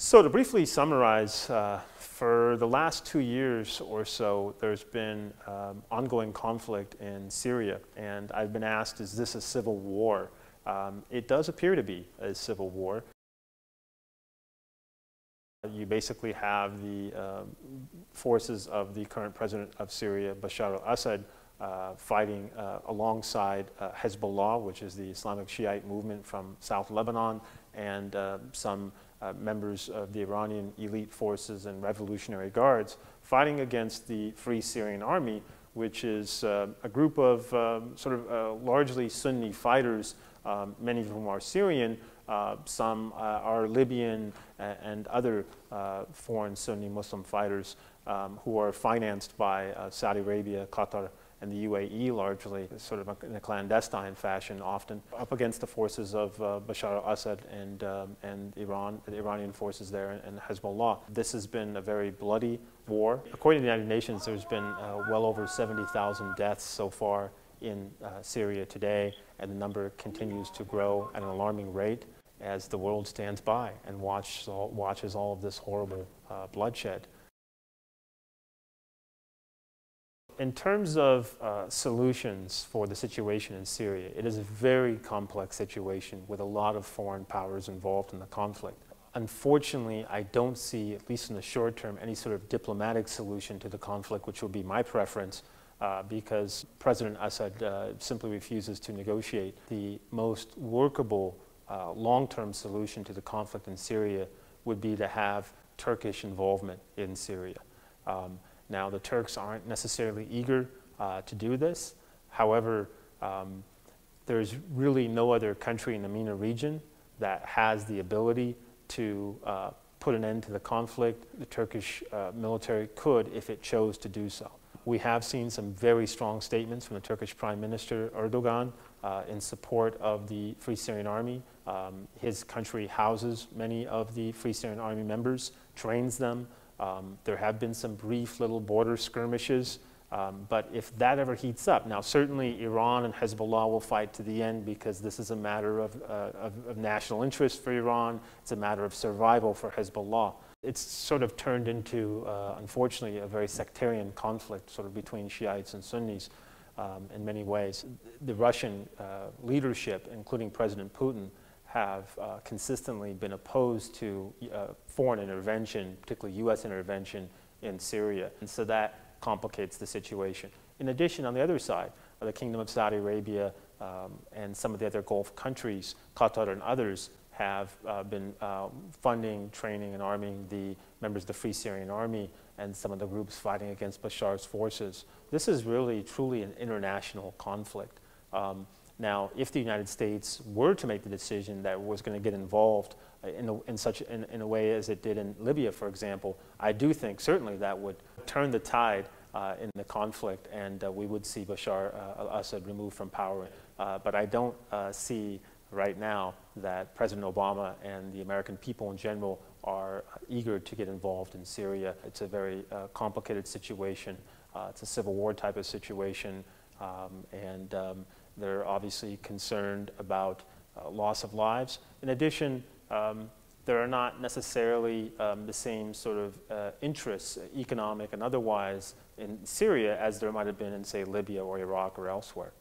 So to briefly summarize, uh, for the last two years or so, there's been um, ongoing conflict in Syria, and I've been asked, is this a civil war? Um, it does appear to be a civil war. You basically have the uh, forces of the current president of Syria, Bashar al-Assad, uh, fighting uh, alongside uh, Hezbollah, which is the Islamic Shiite movement from South Lebanon, and uh, some uh, members of the Iranian elite forces and revolutionary guards fighting against the Free Syrian Army, which is uh, a group of um, sort of uh, largely Sunni fighters, um, many of whom are Syrian, uh, some uh, are Libyan and other uh, foreign Sunni Muslim fighters um, who are financed by Saudi Arabia, Qatar, and the UAE largely, sort of in a clandestine fashion, often up against the forces of uh, Bashar al-Assad and, um, and Iran, the Iranian forces there, and, and, Hezbollah. This has been a very bloody war. According to the United Nations, there's been uh, well over 70,000 deaths so far in uh, Syria today, and the number continues to grow at an alarming rate as the world stands by and watch, watches all of this horrible uh, bloodshed. In terms of uh, solutions for the situation in Syria, it is a very complex situation with a lot of foreign powers involved in the conflict. Unfortunately, I don't see, at least in the short term, any sort of diplomatic solution to the conflict, which would be my preference, uh, because President Assad uh, simply refuses to negotiate. The most workable uh, long-term solution to the conflict in Syria would be to have Turkish involvement in Syria. Um, now, the Turks aren't necessarily eager uh, to do this. However, um, there's really no other country in the MENA region that has the ability to uh, put an end to the conflict. The Turkish uh, military could if it chose to do so. We have seen some very strong statements from the Turkish Prime Minister Erdogan uh, in support of the Free Syrian Army. Um, his country houses many of the Free Syrian Army members, trains them, um, there have been some brief little border skirmishes, um, but if that ever heats up, now certainly Iran and Hezbollah will fight to the end because this is a matter of, uh, of, of, national interest for Iran. It's a matter of survival for Hezbollah. It's sort of turned into, uh, unfortunately, a very sectarian conflict, sort of between Shiites and Sunnis um, in many ways. The Russian uh, leadership, including President Putin, have uh, consistently been opposed to uh, foreign intervention, particularly U.S. intervention in Syria. And so that complicates the situation. In addition, on the other side, uh, the Kingdom of Saudi Arabia um, and some of the other Gulf countries, Qatar and others, have uh, been uh, funding, training, and arming the members of the Free Syrian Army and some of the groups fighting against Bashar's forces. This is really, truly an international conflict. Um, now, if the United States were to make the decision that was going to get involved uh, in, a, in such in, in, a way as it did in Libya, for example, I do think certainly that would turn the tide uh, in the conflict, and uh, we would see Bashar uh, al-Assad removed from power. Uh, but I don't uh, see right now that President Obama and the American people in general are eager to get involved in Syria. It's a very complicated situation. it's a civil war type of situation, um, and um, they're obviously concerned about uh, loss of lives. In addition, um, there are not necessarily um, the same sort of uh, interests, economic and otherwise, in Syria as there might have been in, say, Libya or Iraq or elsewhere.